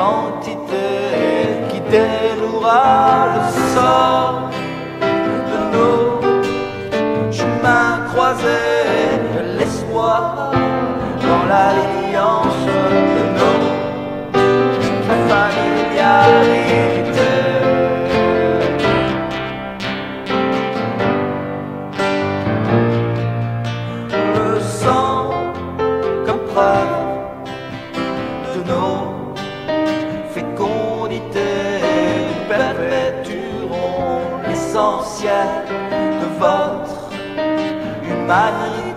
identité qui dénouera le sort de nos chemins croisés, l'espoir dans l'alliance de nos familiarités. Le sang comme preuve de nos de votre humanité.